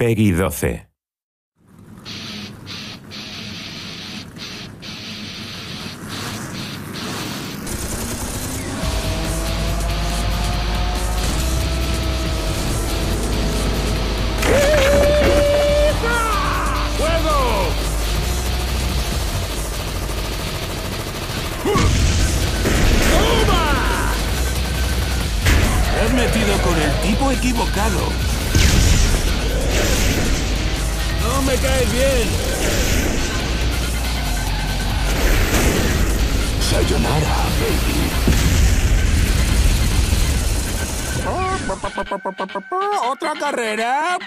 Peggy 12. ¡Fuego! ¡Toma! Te has metido con el tipo equivocado. Me caes bien. Sayonara, baby. ¿Otra carrera?